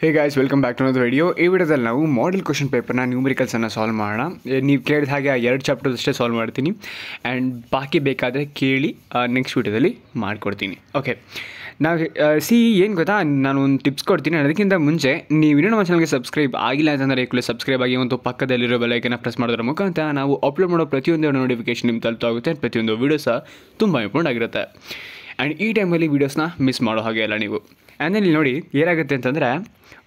Hey guys welcome back to ಅನ್ನೋದು video ಈ ವಿಡಿಯೋದಲ್ಲಿ ನಾವು ಮಾಡೆಲ್ ಕ್ವಶನ್ ಪೇಪರ್ನ ನ್ಯೂಮರಿಕಲ್ಸನ್ನು ಸಾಲ್ವ್ ಮಾಡೋಣ. ನೀವು ಕೇಳಿದ ಹಾಗೆ ಆ ಎರಡು ಚಾಪ್ಟರ್ಸ್ ಅಷ್ಟೇ ಸಾಲ್ವ್ ಮಾಡ್ತೀನಿ. ಆ್ಯಂಡ್ ಬಾಕಿ ಬೇಕಾದರೆ ಕೇಳಿ ನೆಕ್ಸ್ಟ್ ವಿಡಿಯೋದಲ್ಲಿ ಮಾಡಿಕೊಡ್ತೀನಿ. ಓಕೆ ನಾವು ಸಿ ಏನು ಗೊತ್ತಾ? ನಾನು ಒಂದು ಟಿಪ್ಸ್ ಕೊಡ್ತೀನಿ. ಅದಕ್ಕಿಂತ ಮುಂಚೆ, ನೀವು ಇನ್ನೂ ನಮ್ಮ ಚಾನಲ್ಗೆ ಸಬ್ಸ್ಕ್ರೈಬ್ ಆಗಿಲ್ಲ ಅಂತಂದರೆ ಕೂಡ ಸಬ್ಸ್ಕ್ರೈಬ್ ಆಗಿ ಒಂದು ಪಕ್ಕದಲ್ಲಿರೋ ಬೆಲೈಕನ್ನು ಪ್ರೆಸ್ ಮಾಡೋದ್ರ ಮುಖಾಂತರ ನಾವು ಅಪ್ಲೋಡ್ ಮಾಡೋ ಪ್ರತಿಯೊಂದು ನೋಟಿಫಿಕೇಶನ್ ನಿಮ್ಮ ತಲುಪಾಗುತ್ತೆ ಪ್ರತಿಯೊಂದು ವೀಡಿಯೋ ಸಹ ತುಂಬ ಇಂಪಾರ್ಟೆಂಟ್ ಆಗಿರುತ್ತೆ. ಆ್ಯಂಡ್ ಈ ಟೈಮಲ್ಲಿ ವೀಡಿಯೋಸ್ನ ಮಿಸ್ ಮಾಡೋ ಹಾಗೆ ಇಲ್ಲ ನೀವು. ಆ್ಯಂಡ್ ನೋಡಿ ಏನಾಗುತ್ತೆ ಅಂತಂದರೆ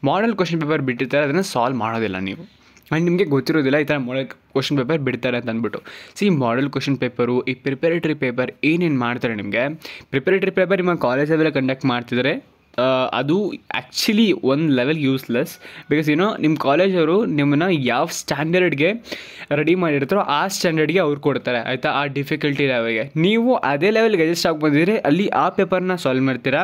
ಮಾಡಲ್ ಕ್ವಶನ್ ಪೇಪರ್ ಬಿಟ್ಟಿರ್ತಾರೆ, ಅದನ್ನು ಸಾಲ್ವ್ ಮಾಡೋದಿಲ್ಲ ನೀವು. ಆ್ಯಂಡ್ ನಿಮಗೆ ಗೊತ್ತಿರೋದಿಲ್ಲ ಈ ಥರ ಮಾಡಲ್ ಕ್ವಶನ್ ಪೇಪರ್ ಬಿಡ್ತಾರೆ ಅಂತ ಅಂದ್ಬಿಟ್ಟು. ಸಿ ಮಾಡಲ್ ಕ್ವಶನ್ ಪೇಪರು ಈ ಪ್ರಿಪರೇಟರಿ ಪೇಪರ್ ಏನೇನು ಮಾಡ್ತಾರೆ ನಿಮಗೆ? ಪ್ರಿಪರೇಟರಿ ಪೇಪರ್ ನಿಮ್ಮ ಕಾಲೇಜಲ್ಲೆಲ್ಲ ಕಂಡಕ್ಟ್ ಮಾಡ್ತಿದ್ದಾರೆ ಅದು ಆ್ಯಕ್ಚುಲಿ ಒಂದು ಲೆವೆಲ್ ಯೂಸ್ಲೆಸ್ ಬಿಕಾಸ್ ಏನೋ ನಿಮ್ಮ ಕಾಲೇಜವರು ನಿಮ್ಮನ್ನು ಯಾವ ಸ್ಟ್ಯಾಂಡರ್ಡ್ಗೆ ರೆಡಿ ಮಾಡಿರ್ತಾರೋ ಆ ಸ್ಟ್ಯಾಂಡರ್ಡ್ಗೆ ಅವ್ರು ಕೊಡ್ತಾರೆ, ಆಯಿತಾ? ಆ ಡಿಫಿಕಲ್ಟಿ ಲೆವೆಲ್ಗೆ ನೀವು ಅದೇ ಲೆವೆಲ್ಗೆ ಅಡ್ಜಸ್ಟ್ ಆಗಿ ಬಂದಿದ್ರೆ ಅಲ್ಲಿ ಆ ಪೇಪರ್ನ ಸಾಲ್ವ್ ಮಾಡ್ತೀರಾ?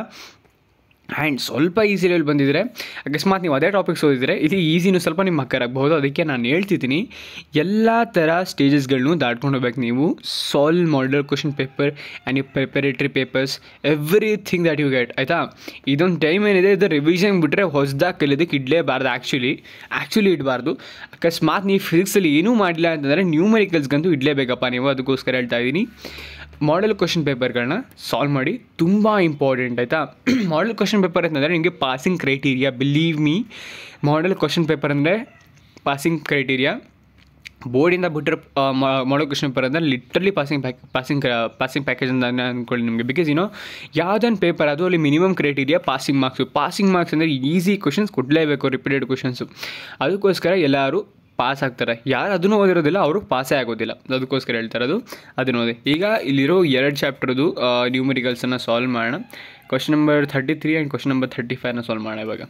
ಆ್ಯಂಡ್ ಸ್ವಲ್ಪ ಈಸಿ ಲೆವೆಲ್ ಬಂದಿದ್ದರೆ ಅಕಸ್ಮಾತ್ ನೀವು ಅದೇ ಟಾಪಿಕ್ಸ್ ಓದಿದರೆ, ಇದು ಈಸಿನೂ ಸ್ವಲ್ಪ ನಿಮ್ಮ ಹಕ್ಕರಾಗಬಹುದು ಅದಕ್ಕೆ ನಾನು ಹೇಳ್ತಿದ್ದೀನಿ, ಎಲ್ಲ ಥರ ಸ್ಟೇಜಸ್ಗಳನ್ನು ದಾಟ್ಕೊಂಡು ಹೋಗ್ಬೇಕು ನೀವು. Solve model question paper and you preparatory papers everything that you get ಆಯಿತಾ? ಇದೊಂದು ಟೈಮ್ ಏನಿದೆ, ಇದು ರಿವಿಷನ್ ಬಿಟ್ಟರೆ ಹೊಸದಾಗಿ ಕಲಿಯೋದಕ್ಕೆ ಇಡಲೇಬಾರ್ದು ಆ್ಯಕ್ಚುಲಿ ಆ್ಯಕ್ಚುಲಿ ಇಡಬಾರ್ದು. ಅಕಸ್ಮಾತ್ ನೀವು ಫಿಸಿಕ್ಸಲ್ಲಿ ಏನೂ ಮಾಡಿಲ್ಲ ಅಂತಂದರೆ ನ್ಯೂಮರಿಕಲ್ಸ್ಗಂತೂ ಇಡಲೇಬೇಕಪ್ಪ ನೀವು. ಅದಕ್ಕೋಸ್ಕರ ಹೇಳ್ತಾ ಇದ್ದೀನಿ. ಮಾಡೆಲ್ ಕ್ವಶನ್ ಪೇಪರ್ಗಳನ್ನ ಸಾಲ್ವ್ ಮಾಡಿ ತುಂಬ ಇಂಪಾರ್ಟೆಂಟ್ ಆಯಿತಾ? ಮಾಡೆಲ್ ಕ್ವಶನ್ ಪೇಪರ್ ಅಂತಂದರೆ ನಿಮಗೆ passing criteria believe me model question paper ಅಂದರೆ ಪಾಸಿಂಗ್ ಕ್ರೈಟೀರಿಯಾ ಬೋರ್ಡಿಂದ ಬಿಟ್ಟಿರೋ ಮಾಡೋ ಕ್ವಶನ್ ಪೇಪರ್ ಅಂದರೆ literally passing pack passing passing package ಅಂತ ಅಂದ್ಕೊಳ್ಳಿ ನಿಮಗೆ. ಬಿಕಾಸ್ ಏನೋ ಯಾವುದೊಂದು ಪೇಪರ್ ಅದು ಅಲ್ಲಿ minimum criteria passing marks passing marks ಅಂದರೆ ಈಸಿ ಕ್ವಶನ್ಸ್ ಕೊಡಲೇಬೇಕು ರಿಪೀಟೆಡ್ ಕ್ವಶನ್ಸು ಅದಕ್ಕೋಸ್ಕರ ಎಲ್ಲರೂ ಪಾಸ್ ಆಗ್ತಾರೆ. ಯಾರು ಅದನ್ನು ಓದಿರೋದಿಲ್ಲ, ಅವರು ಪಾಸೇ ಆಗೋದಿಲ್ಲ. ಅದಕ್ಕೋಸ್ಕರ ಹೇಳ್ತಾರೆ ಅದು ಅದನ್ನು ಓದಿ. ಈಗ ಇಲ್ಲಿರೋ ಎರಡು ಚಾಪ್ಟರ್ದು ನ್ಯೂಮರಿಕಲ್ಸನ್ನು ಸಾಲ್ವ್ ಮಾಡೋಣ. Question number thirty three and question number thirty ಫೈವ್ನ solve ಮಾಡೋಣ ಇವಾಗ.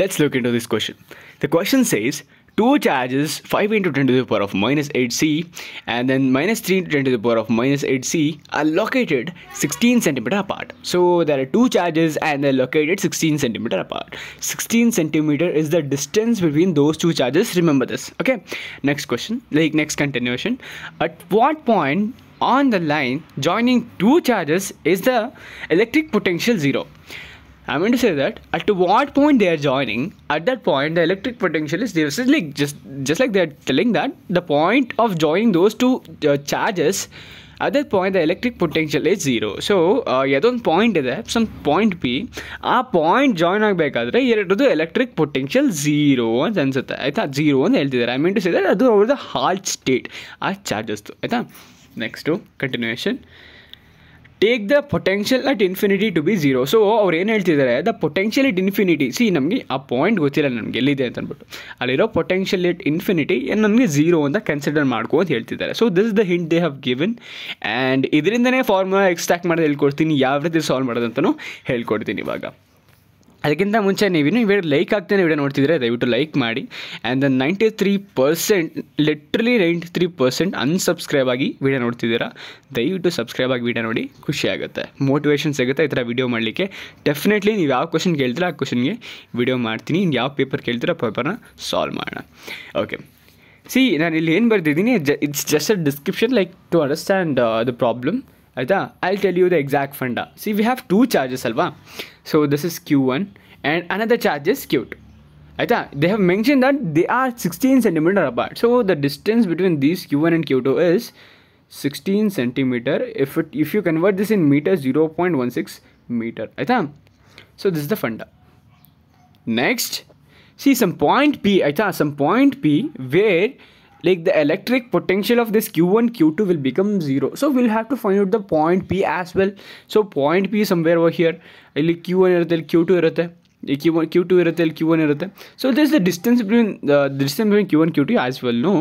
Let's look into this question the question says 2 charges 5 into 10 to the power of minus 8c and then minus 3 into 10 to the power of minus 8c are located 16 centimeter apart. So there are two charges and they're located 16 centimeter apart. 16 centimeter is the distance between those two charges. Remember this okay? Next question like next continuation. At what point on the line joining two charges is the electric potential zero? I'm mean to say that at what point they are joining, at that point the electric potential is zero. So like just just like they are telling that the point of joining those two uh, charges, at that point the electric potential is zero. So ಯಾವುದೊಂದು point ಇದೆ some point P ಆ point join ಆಗಬೇಕಾದ್ರೆ ಎರಡದು electric potential zero ಅಂತ ಅನ್ಸುತ್ತೆ ಆಯಿತಾ zero ಅಂತ ಹೇಳ್ತಿದ್ದಾರೆ I mean to say that ಅದು ಅವ್ರದ್ದು ಹಾಲ್ಟ್ ಸ್ಟೇಟ್ ಆ ಚಾರ್ಜಸ್ದು ಆಯಿತಾ next continuation take the potential at infinity to be zero so ಅವ್ರು ಏನು ಹೇಳ್ತಿದ್ದಾರೆ? The potential at infinity see ನಮಗೆ ಆ ಪಾಯಿಂಟ್ ಗೊತ್ತಿಲ್ಲ ನನಗೆ ಎಲ್ಲಿದೆ ಅಂತ ಅಂದ್ಬಿಟ್ಟು. ಅಲ್ಲಿರೋ ಪೊಟೆನ್ಷಿಯಲ್ ಇಟ್ ಇನ್ಫಿನಿಟಿ ನನಗೆ ಝೀರೋ ಅಂತ ಕನ್ಸಿಡರ್ ಮಾಡ್ಕೊ ಅಂತ ಹೇಳ್ತಿದ್ದಾರೆ. So this the hint they have given and ಇದರಿಂದನೇ formula extract ಮಾಡೋದು ಹೇಳ್ಕೊಡ್ತೀನಿ. ಯಾವ ರೀತಿ ಸಾಲ್ವ್ ಮಾಡೋದಂತಲೂ ಹೇಳ್ಕೊಡ್ತೀನಿ ಇವಾಗ. ಅದಕ್ಕಿಂತ ಮುಂಚೆ ನೀವು ಇನ್ನೂ ಇವಾಗ ಲೈಕ್ ಆಗ್ತಾನೆ ವಿಡಿಯೋ ನೋಡ್ತಿದ್ರೆ ದಯವಿಟ್ಟು ಲೈಕ್ ಮಾಡಿ. And then ninety three percent literally ninety three percent unsubscribe ಆಗಿ ವಿಡಿಯೋ ನೋಡ್ತಿದ್ದೀರಾ. ದಯವಿಟ್ಟು ಸಬ್ಸ್ಕ್ರೈಬ್ ಆಗಿ ವಿಡಿಯೋ ನೋಡಿ, ಖುಷಿ ಆಗುತ್ತೆ. ಮೋಟಿವೇಶನ್ ಸಿಗುತ್ತೆ ಈ ಥರ ವಿಡಿಯೋ ಮಾಡಲಿಕ್ಕೆ. ಡೆಫಿನೆಟ್ಲಿ ನೀವು ಯಾವ ಕ್ವಶನ್ ಕೇಳ್ತೀರ, ಆ ಕ್ವಶನ್ಗೆ ವಿಡಿಯೋ ಮಾಡ್ತೀನಿ. ಇನ್ನು ಯಾವ ಪೇಪರ್ ಕೇಳ್ತೀರ ಪೇಪರ್ನ ಸಾಲ್ವ್ ಮಾಡೋಣ. ಓಕೆ ಸಿ ನಾನು ಇಲ್ಲಿ ಏನು ಬರ್ತಿದ್ದೀನಿ ಜ it's just a description like to understand the problem ಆಯಿತಾ? I tell you the exact funda see we have two charges ಅಲ್ವಾ? So this is Q one and another charges Q two ಆಯಿತಾ? They have mention that they are sixteen centimetre apart so the distance between these Q one and Q two is sixteen centimetre if it if you convert this in metre zero point one six metre ಆಯಿತಾ so this the funda next. See, some point p ಆಯ್ತಾ some point p where like the electric potential of this q1 q2 will become zero so we'll have to find out the point p as well so point p somewhere over here ಇಲ್ಲಿ q1 ಇರುತ್ತೆ ಇಲ್ಲಿ q2 ಇರುತ್ತೆ ಈ q1 q2 ಇರುತ್ತೆ ಇಲ್ಲಿ q1 ಇರುತ್ತೆ so there's the distance between the, the distance between q1 q2 as well no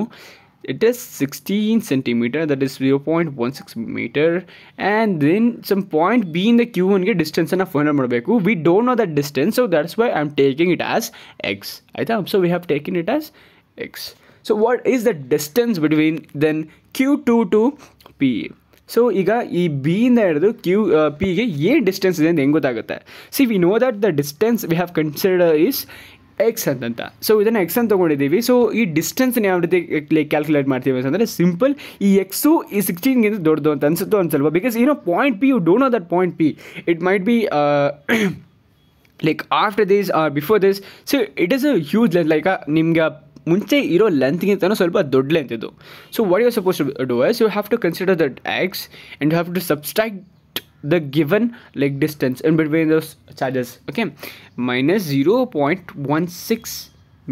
it is 16 centimeter that is 0.16 meter and then some point b in the q1 ಗೆ distance ಅನ್ನ find ಮಾಡಬೇಕು we don't know that distance so that's why i'm taking it as x ಆಯ್ತಾ so we have taken it as x so what is the distance between then q2 to p? So ಈಗ ಈ B ಇಂದ ಹಿಡಿದು Q ಪಿಗೆ ಏನು distance ಇದೆ ಅಂತ ಹೆಂಗೆ ಗೊತ್ತಾಗುತ್ತೆ? See we know that the distance we have consider is X ಅಂತಂತ. ಸೊ ಇದನ್ನು ಎಕ್ಸ್ ಅಂತ ತೊಗೊಂಡಿದ್ದೀವಿ. ಸೊ ಈ ಡಿಸ್ಟೆನ್ಸ್ನ ಯಾವ ರೀತಿ ಕ್ಯಾಲ್ಕುಲೇಟ್ ಮಾಡ್ತೀವಿ ಅಂತಂದರೆ ಸಿಂಪಲ್ ಈ ಎಕ್ಸು ಈ ಸಿಕ್ಸ್ಟೀನ್ಗಿಂತ ದೊಡ್ಡದು ಅಂತ ಅನ್ಸುತ್ತೋ ಅನ್ಸಲ್ವ? ಬಿಕಾಸ್ ಏನೋ point P you don't know that point P it might be like after this or before this so it is a huge like ನಿಮ್ಗೆ ಮುಂಚೆ ಇರೋ ಲೆಂತ್ಗಿಂತನೂ ಸ್ವಲ್ಪ ದೊಡ್ಡ ಲೆಂತ್ ಇದು so what you suppose to do as you have to consider that X and you have to subtract the given like distance in between those charges okay minus 0.16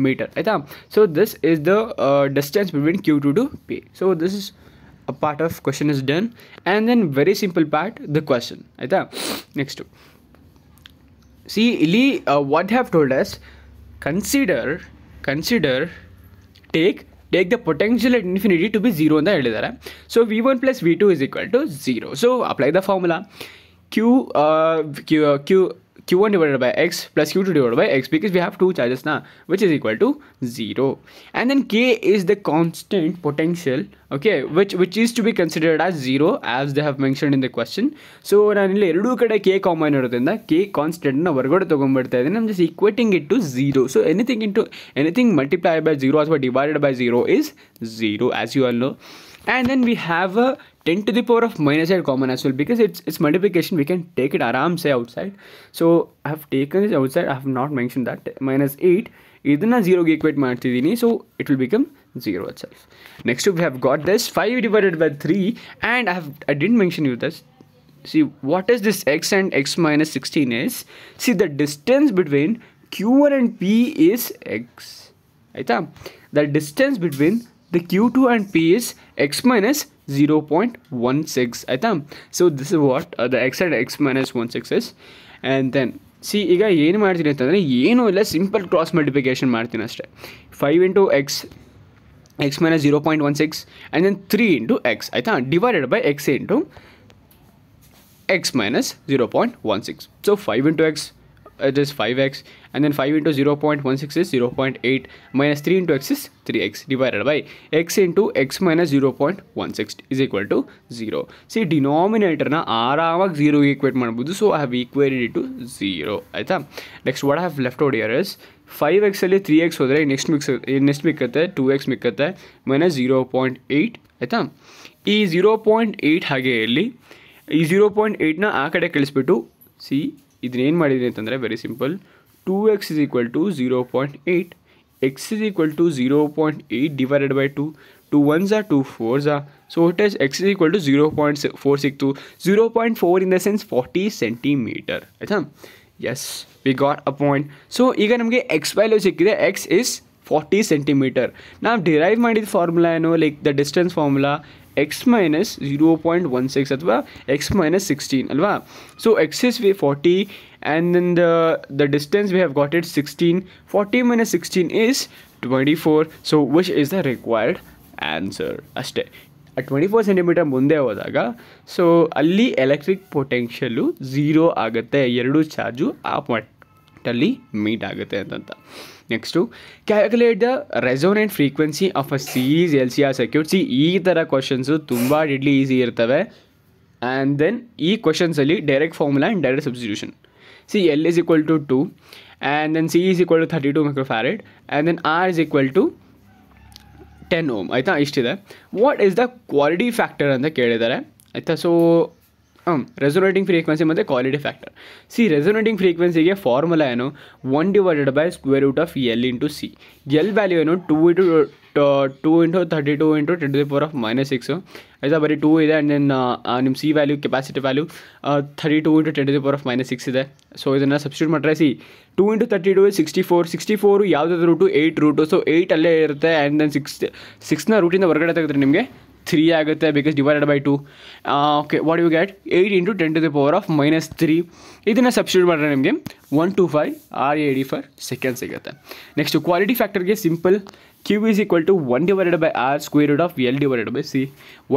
meter ಆಯ್ತಾ so this is the uh, distance between q2 to p so this is a part of question is done and then very simple part the question ಆಯ್ತಾ next see ಇಲ್ಲಿ uh, what they have told us consider consider take take the potential at infinity to be 0 ಅಂತ ಹೇಳಿದ್ದಾರೆ. So V one plus V two is equal to zero so apply the formula Q Q Q q1 divided by x plus q2 divided by x because we have two charges now which is equal to 0 and then k is the constant potential okay which which is to be considered as 0 as they have mentioned in the question so ನಾನಿಲ್ಲಿ ಎರಡೂ ಕಡೆ K common ಇರೋದ್ರಿಂದ K ಕಾನ್ಸ್ಟೆಂಟ್ನ ಹೊರಗಡೆ ತೊಗೊಂಡ್ಬಿಡ್ತಾ ಇದ್ದೀನಿ I'm just equating it to 0 so anything into anything multiplied by 0 ಅಥವಾ divided by 0 is 0 as you all know and then we have a 10 to the power of minus 8 common as well because it's it's multiplication we can take it aram say outside so i have taken this outside i have not mentioned that minus 8 ಇದನ್ನ ಝೀರೋಗೆ equate ಮಾಡ್ತಿದ್ದೀನಿ so it will become zero itself next we have got this five divided by three and I have I didn't mention you thus see what is this x and x minus 16 is see the distance between q1 and p is x ಆಯ್ತಾ the distance between the q2 and p is x minus 0.16 ಆಯ್ತಾ so this is what uh, the x and x minus 16 is. And then see ಈಗ ಏನು ಮಾಡ್ತೀನಿ ಅಂತಂದರೆ ಏನೂ ಇಲ್ಲ simple cross multiplication ಮಾಡ್ತೀನಿ ಅಷ್ಟೇ. Five into X X minus zero point one six and then three into X ಆಯಿತಾ? Divided by X into x minus 0.16. So 5 into x it is 5x and then 5 into 0.16 is 0.8 minus 3 into x is 3x divided by x into x minus 0.16 is equal to 0. See, denominator na ಆರಾಮಾಗಿ 0 equate ಮಾಡ್ಬೋದು so I have equated it to 0 ಆಯಿತಾ? Next what have left out here is five ಎಕ್ಸಲ್ಲಿ three X ಹೋದರೆ next mix next ಮಿಕ್ಕತ್ತೆ two X ಮಿಕ್ಕತ್ತೆ minus zero point eight ಆಯಿತಾ? ಈ zero point eight ಹಾಗೆ ಇಲ್ಲಿ ಈ ಝೀರೋ ಪಾಯಿಂಟ್ ಏಯ್ಟ್ನ ಆ ಕಡೆ ಕಳಿಸ್ಬಿಟ್ಟು ಸಿ ಇದನ್ನೇನು ಮಾಡಿದ್ದೀನಿ ಅಂತಂದರೆ very simple two x is equal to zero point eight x is equal to zero point eight divided by two two ones are two fours are so it is x is equal to zero point four ಸಿಕ್ತು zero point four in the sense forty centimeter ಆಯಿತಾ? Yes we got a point so ಈಗ ನಮಗೆ X value ಸಿಕ್ಕಿದೆ. X is forty centimetre ನಾವು derive ಮಾಡಿದ formula ಏನು? Like the distance formula x minus zero point one six ಅಥವಾ X minus sixteen ಅಲ್ವಾ? So x is we forty and then the the distance we have got it sixteen forty minus sixteen is twenty four so which is the required answer ಅಷ್ಟೇ. Twenty four centimetre ಮುಂದೆ ಹೋದಾಗ so ಅಲ್ಲಿ electric potential zero ಆಗುತ್ತೆ. ಎರಡು charge ಆ ಪಾಯಿಂಟಲ್ಲಿ meet ಆಗುತ್ತೆ ಅಂತಂತ. Next calculate the resonant frequency of a series L C R circuit see ಈ ಥರ ಕ್ವಶನ್ಸು ತುಂಬ ಡಿಡ್ಲಿ ಈಸಿ ಇರ್ತವೆ. ಆ್ಯಂಡ್ ದೆನ್ ಈ ಕ್ವಶನ್ಸಲ್ಲಿ direct formula and direct substitution see L is equal to two and then C is equal to thirty two microfarad and then R is equal to ten ohm ಆಯಿತಾ? ಇಷ್ಟಿದೆ. What is the quality factor ಅಂತ ಕೇಳಿದ್ದಾರೆ. ಆಯಿತಾ? So resonating frequency ಮತ್ತು quality factor C resonating ಫ್ರೀಕ್ವೆನ್ಸಿಗೆ formula ಏನು? One divided by square root of L into C L value ಏನು? Two into two into thirty two into ten to the power of minus six ಆಯಿತಾ ಬರೀ two ಇದೆ? And then ನಿಮ್ಮ see value capacity value thirty two into ten to the power of minus six ಇದೆ. So ಇದನ್ನು substitute ಮಾಡಿದ್ರೆ see two into thirty two sixty four sixty four ಯಾವುದಾದ್ರು root eight root so eight ಅಲ್ಲೇ ಇರುತ್ತೆ. And then six ಸಿಕ್ಸ್ನ ರೂಟಿಂದ ಹೊರಗಡೆ ತೆಗೆದ್ರೆ ನಿಮಗೆ ತ್ರೀ ಆಗುತ್ತೆ because divided by two okay what you get eight into ten to the power of minus three ಇದನ್ನು ಸಬ್ಸ್ಟಿಟ್ಯೂಟ್ ಮಾಡಿದ್ರೆ ನಿಮಗೆ one two five R A D per second ಸಿಗುತ್ತೆ. Next quality ಫ್ಯಾಕ್ಟರ್ಗೆ simple Q is equal to one divided by R square root of L divided by C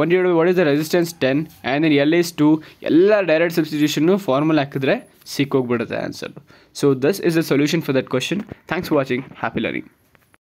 one divide what is the resistance ten and then L is two ಎಲ್ಲ direct ಸಬ್ಸ್ಟಿಟ್ಯೂಷನ್ನು formula ಹಾಕಿದ್ರೆ ಸಿಕ್ಕೋಗ್ಬಿಡುತ್ತೆ answer so thus is the solution for that question thanks for watching happy learning